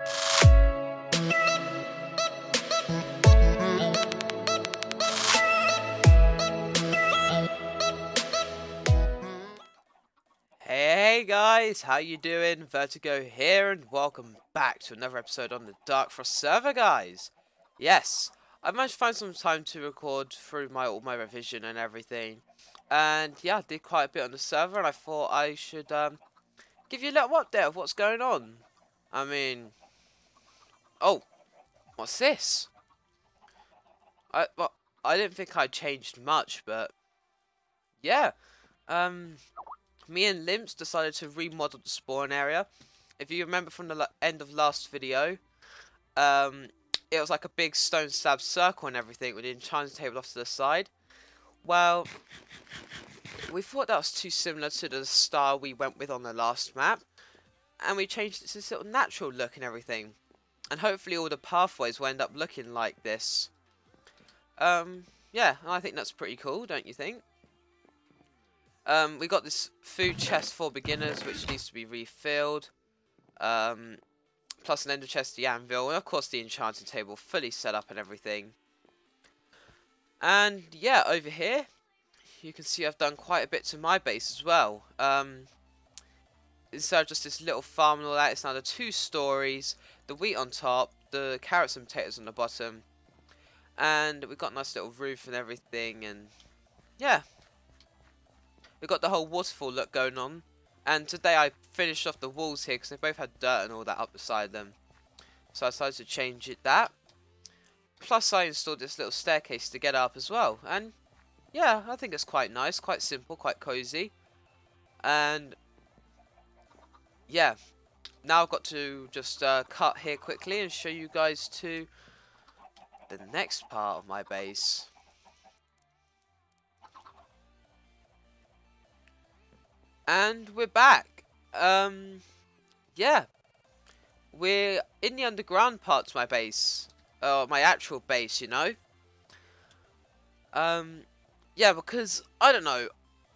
Hey guys, how you doing? Vertigo here and welcome back to another episode on the Dark Frost server guys. Yes, I managed to find some time to record through my all my revision and everything. And yeah, I did quite a bit on the server and I thought I should um, give you a little update of what's going on. I mean, oh, what's this? I well, I didn't think I changed much, but yeah, um, me and Limps decided to remodel the spawn area. If you remember from the end of last video, um, it was like a big stone slab circle and everything with the enchanting table off to the side. Well, we thought that was too similar to the style we went with on the last map. And we changed it to this little natural look and everything. And hopefully all the pathways will end up looking like this. Um, yeah, I think that's pretty cool, don't you think? Um, we got this food chest for beginners, which needs to be refilled. Um, plus an ender chest, the anvil, and of course the enchanting table fully set up and everything. And yeah, over here, you can see I've done quite a bit to my base as well. Um, instead of just this little farm and all that, it's now the two stories, the wheat on top, the carrots and potatoes on the bottom. And we've got a nice little roof and everything, and yeah. We've got the whole waterfall look going on. And today I finished off the walls here because they both had dirt and all that up beside them. So I decided to change it that. Plus I installed this little staircase to get up as well. And yeah, I think it's quite nice, quite simple, quite cozy. And yeah, now I've got to just uh, cut here quickly and show you guys to the next part of my base. And we're back. Um, yeah. We're in the underground part of my base. Uh, my actual base, you know. Um, yeah, because, I don't know.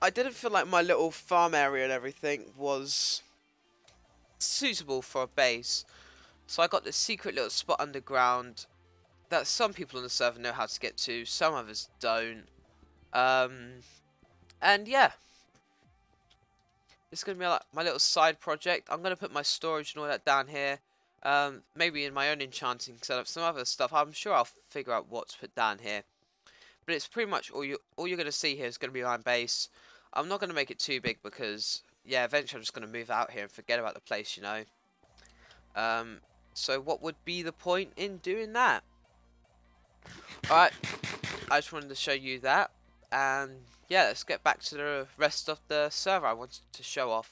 I didn't feel like my little farm area and everything was suitable for a base. So I got this secret little spot underground that some people on the server know how to get to, some others don't. Um, and yeah, it's going to be like my little side project. I'm going to put my storage and all that down here. Um, maybe in my own enchanting setup, some other stuff. I'm sure I'll figure out what to put down here. But it's pretty much all you all you're going to see here is going to be my base. I'm not going to make it too big because yeah, eventually I'm just going to move out here and forget about the place, you know. Um, so what would be the point in doing that? Alright, I just wanted to show you that. And yeah, let's get back to the rest of the server I wanted to show off.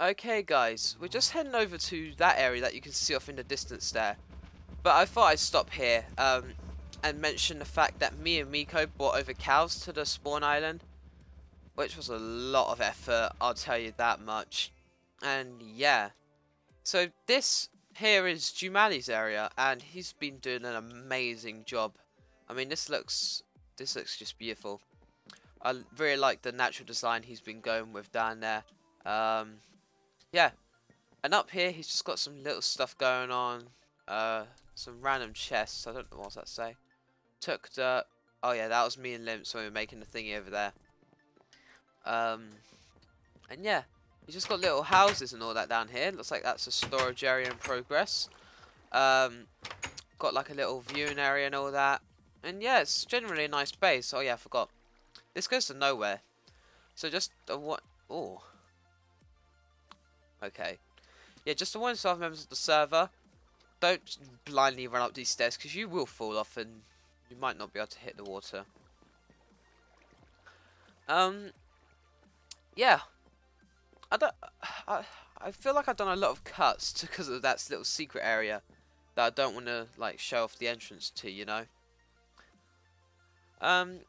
Okay guys, we're just heading over to that area that you can see off in the distance there. But I thought I'd stop here um, and mention the fact that me and Miko brought over cows to the spawn island. Which was a lot of effort, I'll tell you that much. And yeah. So this here is Jumali's area and he's been doing an amazing job. I mean this looks this looks just beautiful. I really like the natural design he's been going with down there. Um, yeah. And up here, he's just got some little stuff going on. Uh, some random chests. I don't know what that say. Took dirt. Oh yeah, that was me and Limps when we were making the thingy over there. Um, and yeah, he's just got little houses and all that down here. Looks like that's a storage area in progress. Um, got like a little viewing area and all that. And yeah, it's generally a nice base. Oh yeah, I forgot. This goes to nowhere. So just a what? Oh. Okay. Yeah, just the one staff members of the server. Don't blindly run up these stairs because you will fall off and you might not be able to hit the water. Um. Yeah. I don't. I I feel like I've done a lot of cuts because of that little secret area that I don't want to like show off the entrance to. You know. Um.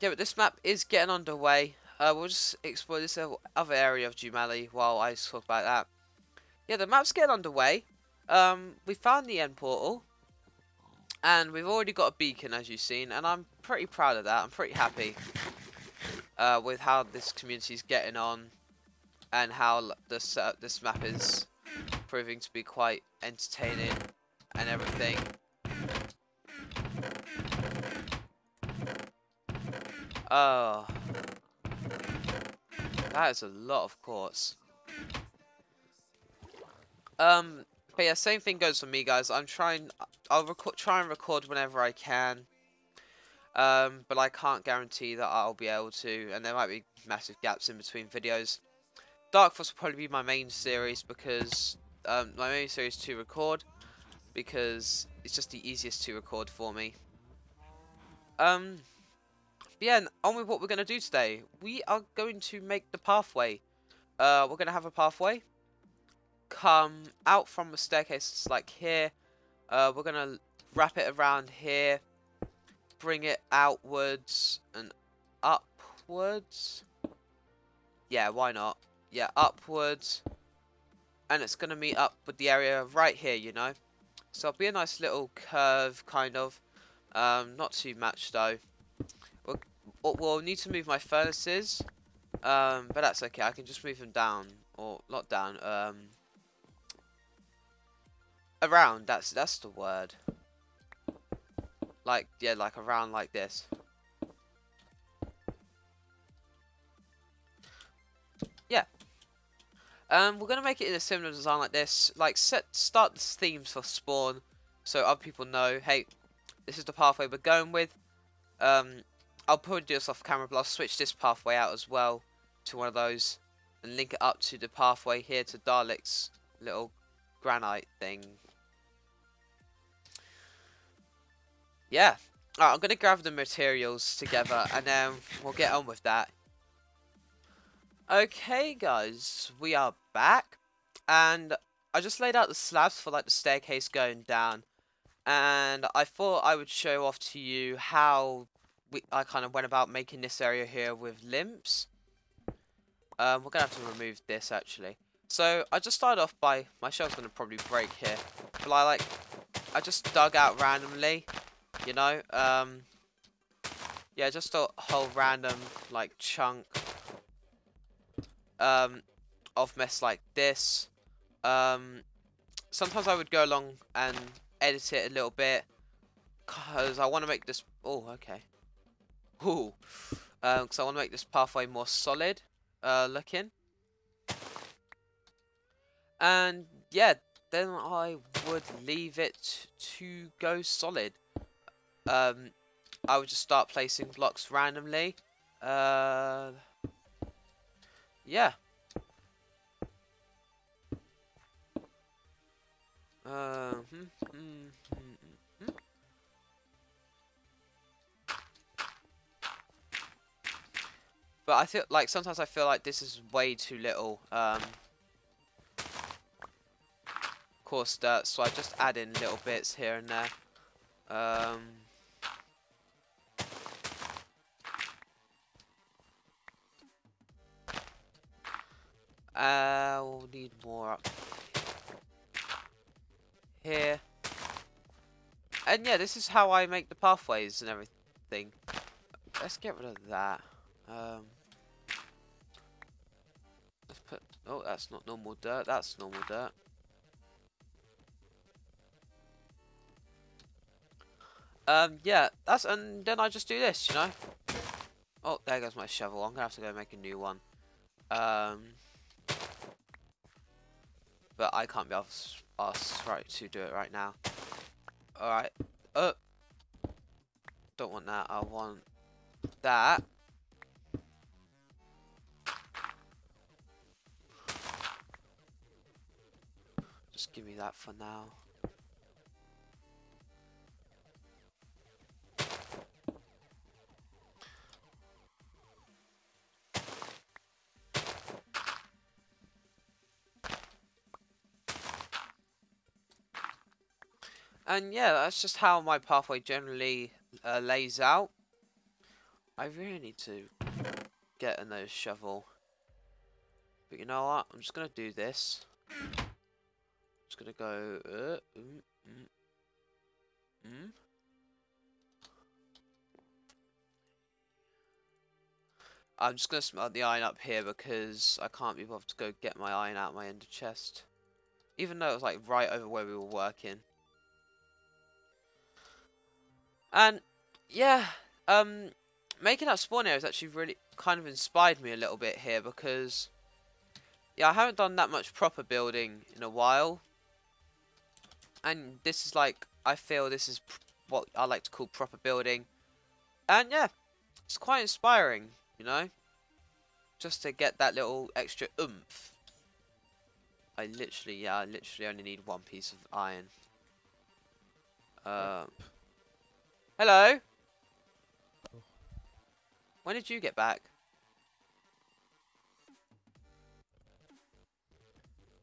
Yeah, but this map is getting underway. Uh, we'll just explore this other area of Jumali while I talk about that. Yeah, the map's getting underway. Um, we found the end portal. And we've already got a beacon, as you've seen. And I'm pretty proud of that. I'm pretty happy uh, with how this community is getting on. And how this, uh, this map is proving to be quite entertaining and everything. Oh. That is a lot of quartz. Um, but yeah, same thing goes for me, guys. I'm trying, I'll try and record whenever I can. Um, but I can't guarantee that I'll be able to, and there might be massive gaps in between videos. Dark Frost will probably be my main series because um, my main series to record because it's just the easiest to record for me. Um, yeah, on with what we're going to do today. We are going to make the pathway. Uh, we're going to have a pathway come out from the staircase like here. Uh, we're going to wrap it around here. Bring it outwards and upwards. Yeah, why not? Yeah, upwards. And it's going to meet up with the area right here, you know. So it'll be a nice little curve, kind of. Um, not too much, though. We'll, we'll need to move my furnaces. Um, but that's okay. I can just move them down. Or, not down. Um, around. That's, that's the word. Like, yeah, like around like this. Yeah. Um, we're gonna make it in a similar design like this. Like, set start the themes for spawn, so other people know. Hey, this is the pathway we're going with. Um, I'll probably do this off camera, but I'll switch this pathway out as well to one of those, and link it up to the pathway here to Dalek's little granite thing. Yeah. Right, I'm gonna grab the materials together, and then we'll get on with that. Okay guys, we are back and I just laid out the slabs for like the staircase going down and I thought I would show off to you how we, I kind of went about making this area here with limps. Um, we're going to have to remove this actually. So I just started off by, my shelf's going to probably break here, but I like, I just dug out randomly, you know, um, yeah, just a whole random like chunk um, of mess like this. Um, sometimes I would go along and edit it a little bit because I want to make this. Oh, okay. Ooh, because um, I want to make this pathway more solid uh, looking. And yeah, then I would leave it to go solid. Um, I would just start placing blocks randomly. Uh, yeah. Uh, hmm, hmm, hmm, but I feel like sometimes I feel like this is way too little. Um, coarse dirt, so I just add in little bits here and there. Um, We'll need more up here. And yeah, this is how I make the pathways and everything. Let's get rid of that. Um, let's put. Oh, that's not normal dirt. That's normal dirt. Um, yeah, that's and then I just do this, you know. Oh, there goes my shovel. I'm gonna have to go make a new one. Um. But I can't be asked, asked right to do it right now. Alright. Uh, don't want that. I want that. Just give me that for now. And yeah, that's just how my pathway generally uh, lays out. I really need to get a nose shovel. But you know what? I'm just going to do this. I'm just going to go... Uh, mm, mm, mm. I'm just going to smelt the iron up here because I can't be bothered to go get my iron out my ender chest. even though it was like right over where we were working. And yeah, um, making that spawn area has actually really kind of inspired me a little bit here because yeah, I haven't done that much proper building in a while. And this is like, I feel this is what I like to call proper building. And yeah, it's quite inspiring, you know? Just to get that little extra oomph. I literally, yeah, I literally only need one piece of iron. Um, hello? When did you get back?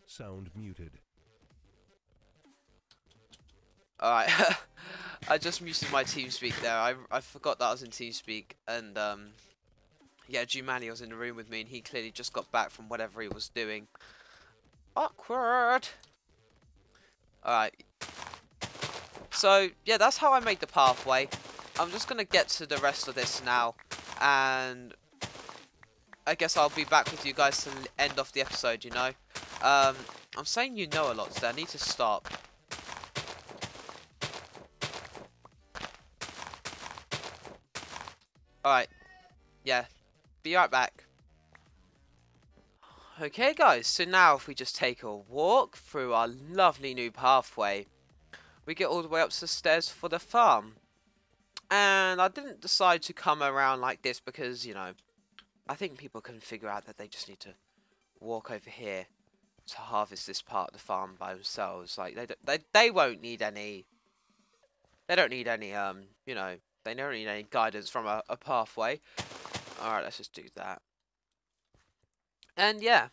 Sound muted. Alright, I just muted my TeamSpeak there. I, I forgot that I was in TeamSpeak, and um, yeah, Jumani was in the room with me, and he clearly just got back from whatever he was doing. Awkward. Alright. So, yeah, that's how I made the pathway. I'm just going to get to the rest of this now, and I guess I'll be back with you guys to end off the episode, you know. Um, I'm saying you know a lot today. I need to stop. Alright. Yeah. Be right back. Okay guys, so now if we just take a walk through our lovely new pathway, we get all the way up to the stairs for the farm. And I didn't decide to come around like this because, you know, I think people can figure out that they just need to walk over here to harvest this part of the farm by themselves. Like, they, they, they won't need any, they don't need any, um, you know, they don't need any guidance from a, a pathway. Alright, let's just do that. And yeah,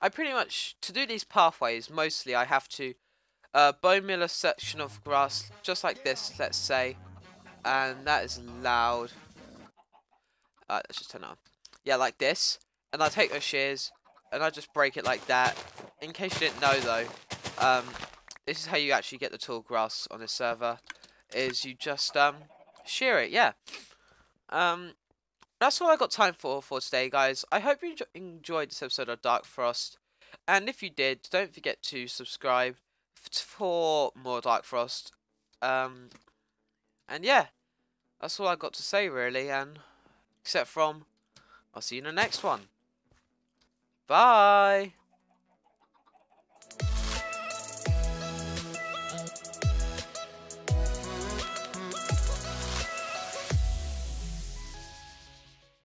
I pretty much, to do these pathways, mostly I have to uh, bone meal a section of grass, just like this, let's say. And that is loud. Alright, let's just turn it on. Yeah, like this. And I take those shears, and I just break it like that. In case you didn't know, though, um, this is how you actually get the tall grass on this server. Is you just um, shear it, yeah. Um, that's all I got time for for today, guys. I hope you enjoyed this episode of Dark Frost. And if you did, don't forget to subscribe for more Dark Frost. Um, and yeah, that's all I got to say, really. And except from, I'll see you in the next one. Bye.